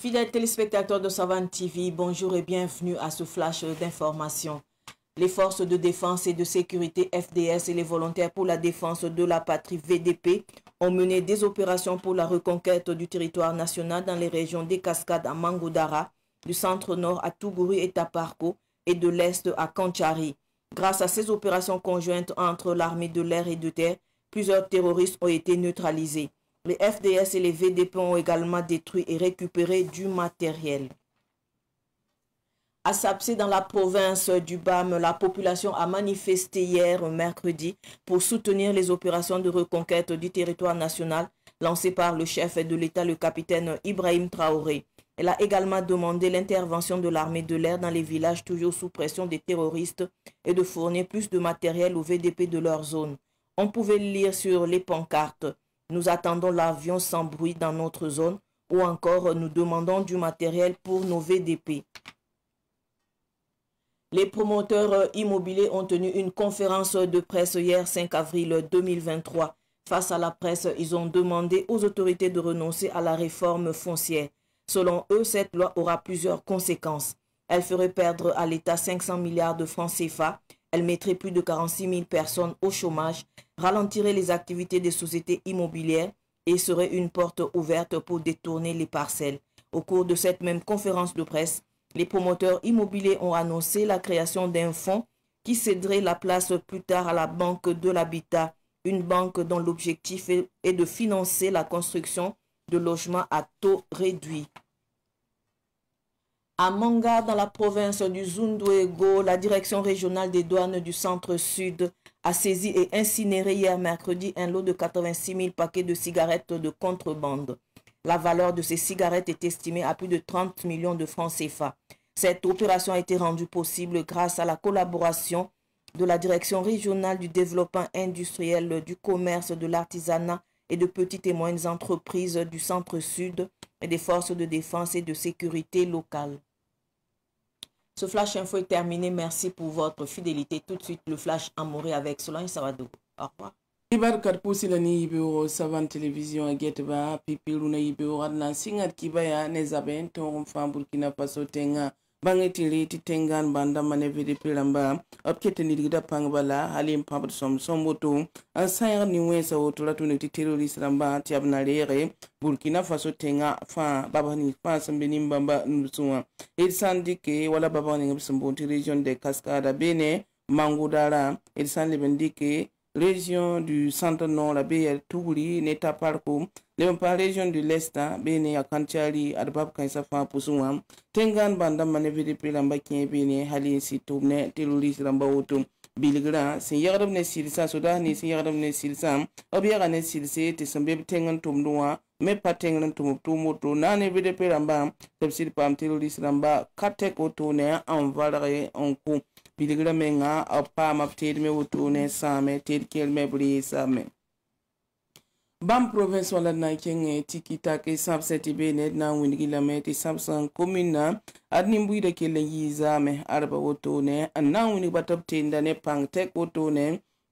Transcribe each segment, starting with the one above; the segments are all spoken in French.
Fidèles téléspectateurs de Savane TV, bonjour et bienvenue à ce flash d'information. Les forces de défense et de sécurité FDS et les volontaires pour la défense de la patrie VDP ont mené des opérations pour la reconquête du territoire national dans les régions des Cascades à Mangoudara, du centre-nord à Tougouri et Taparko et de l'est à Kanchari. Grâce à ces opérations conjointes entre l'armée de l'air et de terre, plusieurs terroristes ont été neutralisés. Les FDS et les VDP ont également détruit et récupéré du matériel. À Sapsé, dans la province du BAM, la population a manifesté hier, mercredi, pour soutenir les opérations de reconquête du territoire national lancées par le chef de l'État, le capitaine Ibrahim Traoré. Elle a également demandé l'intervention de l'armée de l'air dans les villages toujours sous pression des terroristes et de fournir plus de matériel aux VDP de leur zone. On pouvait lire sur les pancartes « Nous attendons l'avion sans bruit dans notre zone » ou encore « Nous demandons du matériel pour nos VDP ». Les promoteurs immobiliers ont tenu une conférence de presse hier 5 avril 2023. Face à la presse, ils ont demandé aux autorités de renoncer à la réforme foncière. Selon eux, cette loi aura plusieurs conséquences. Elle ferait perdre à l'État 500 milliards de francs CFA. Elle mettrait plus de 46 000 personnes au chômage, ralentirait les activités des sociétés immobilières et serait une porte ouverte pour détourner les parcelles. Au cours de cette même conférence de presse, les promoteurs immobiliers ont annoncé la création d'un fonds qui céderait la place plus tard à la Banque de l'Habitat, une banque dont l'objectif est de financer la construction de logements à taux réduit. À Manga, dans la province du Zunduego, la direction régionale des douanes du centre-sud a saisi et incinéré hier mercredi un lot de 86 000 paquets de cigarettes de contrebande. La valeur de ces cigarettes est estimée à plus de 30 millions de francs CFA. Cette opération a été rendue possible grâce à la collaboration de la Direction régionale du développement industriel, du commerce, de l'artisanat et de petites et moyennes entreprises du centre-sud et des forces de défense et de sécurité locales. Ce flash info est terminé. Merci pour votre fidélité. Tout de suite, le flash amoureux avec Solange Savado. Au revoir. kibar kat pusila ni yibe o savan television a get ba pipilu na yibe o adna singat kibaya ne zaben to fa burkina faso tenga bangetili ti tengan banda manevede pelamba. Apketeni digida pangbala hali mpapat som somboto. An sayar ni wensa woto la tuni ti terorist lamba ti abnalere burkina faso tenga fa babani fa sambeni mbamba nubsuwa il sandike wala babani ngabsumbo ti region de cascada bene mangudara il san lebendike région du nord la be tuguri ne ta parko le pa région du l'est be ne akanchari adbab kan safa pusuwa tengan banda mane vidi pilamba kien be ne hali si tumne terrorist ramba wotum biligra sin yagadam ne silsa soda ni sin yagadam ne silsa obiyaga ne silse te sambe tengan tumduwa me ne ne bilgra පිළිගල මෙන් ආ අප්පා මප්ටීර් මේ උතුනේ සාමේ තීර් කෙල් මේ බුලී සාමේ ban province wala na kenge tiki take sabseti bene na wini kilameti samsan komina adni mbui da kele yiza me arba woto ne anna wini batop tenda ne pang tek woto ne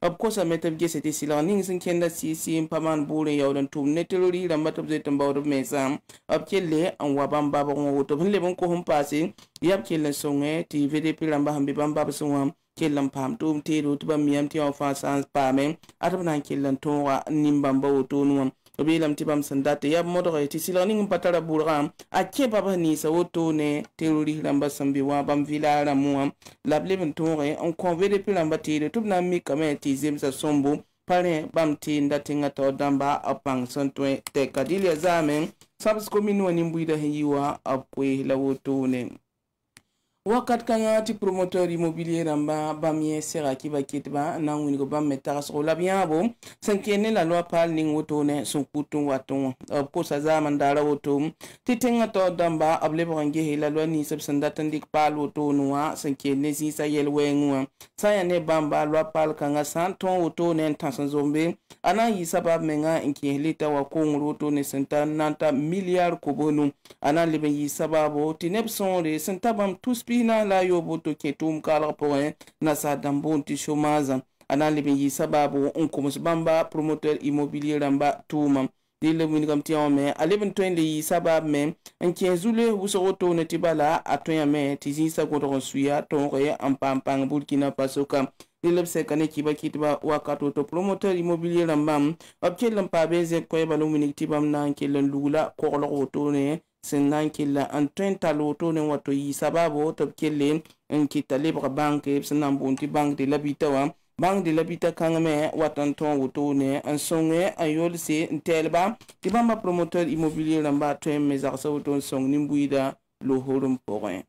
b kosame tɩ b gese tɩ sɩlg ning sẽn kẽnda sɩɩsɩ n pa maan buur n yaood n tʋʋm ne terori rãmbã tɩ b zoe tɩ n baood b mensã b kelle n wa bãmb babg wã woto. B sẽn leb n kos n paase yaa b kell n sõnge tɩ vdp rãmbã sẽn be bãmb babsẽ wã kell n paam tʋʋm teedo tɩ bãmb miyam tɩ wã fãa sã n paame ad b na n kell n tõoga n nin bãmba wotoon wã obe ilam ti bam san date. Yab modore ti silani ngum patara burga a ke baba ni sa woto ne terori lamba sambi wa bam vila la muam lable ben tore on konve de pi lamba ti de tubna mi kame ti zem sa sombo pare bam ti ndate ngata odamba apang sontwe te kadilia zamen sabs kominu animbuida hiwa apwe la woto ne wakkati kaŋa ti promoteur immobilier rãmba bãmb yẽ sɛga kɩ ba ketbã na n wilg bãmb me tagsgo la b yãabo sẽn kẽer ne la loa paal ning wotone sẽn kut tɩ n wat tẽ wã b kosa zaam n daara woto tɩ tẽngã taood dãmba b lebg n gese la loa nins b sẽn dat n dɩk paal wotone wã sẽn kẽer ne zĩisã yɛl wɛɛngẽ wã sã n yaa ne bãmba loa paal kãngã sã n tõog wotone n tãs n zombe. A na n yɩsa bab mengã n kẽes le t'a wa koongr wotone sẽn ta nan t'a miliyaar kobo nu a na n leb n yɩɩ sabaabo tɩ neb sõore sẽn ta bãmb tuspi layo boto ke tum kala poin na sa dambon ti chômage ana lebe yi sababu unkumus bamba promoteur immobilier ramba tuma dile wini kam ti ome aleben twen le yi sabab me nke zule wuso oto ne ti bala atwen me ti zisa kodron suya tonre ampampang burkina faso kam lelb sẽka ne kɩba kɩtba wakat woto promoteur immobilier rãmbam b kell n pa bee zẽk koɛɛbã la wilg tɩ bãmb na n kell n lugla koglg wotone sindan killa an tuen taloto ne wato yi sababu wato kille in kita lebra banke sinan bunti bank de labita wa. Bank de labita kan me watan ton wato ne an songe an yol se telba ti bamba promoteur immobilier ramba tuen me zaksa wato song nimbuida lo horum porin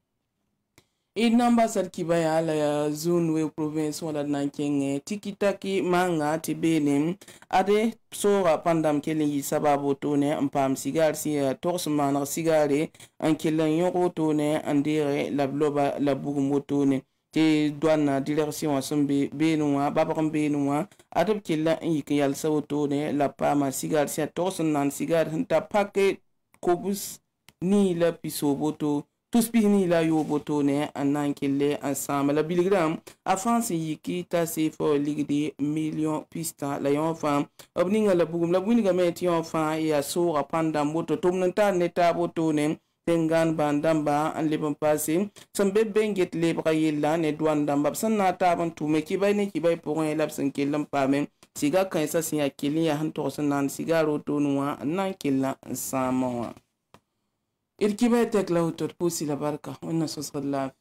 d namba sar kiba ya la ya zone we province wala na kenge tiki taki manga ti bene ade soga pandam kelen yi sababu to ne n paam sigar si togs maneg sigare. N kelen yõgo to ne n deege la b loba la bugum woto ne tɩ doanna direction wã sẽn beene wã babg n beene wã ad b kella n yik n yalsa wotone la paama sigar sã togs n nan sigar. Sẽn ta pake kobus nii la pisoob woto Tuspini la yo botone anankele ansam. La biligram afansi yiki tase fo ligdi milyon pista la yon fan. Obninga la bugum la bugum gameti yon fan e ya sora panda moto tomnanta neta botone tengan ban damba an leban pase. San be benget lebra yella ne duan damba san na taban tume kibay ne kibay poron elap san kelam pame siga kansa sin ya kelin ya hantor san nan siga roto nuwa nan kelan ansam wa إركباتك لو تربوسي لبركة والناس وصغر لعب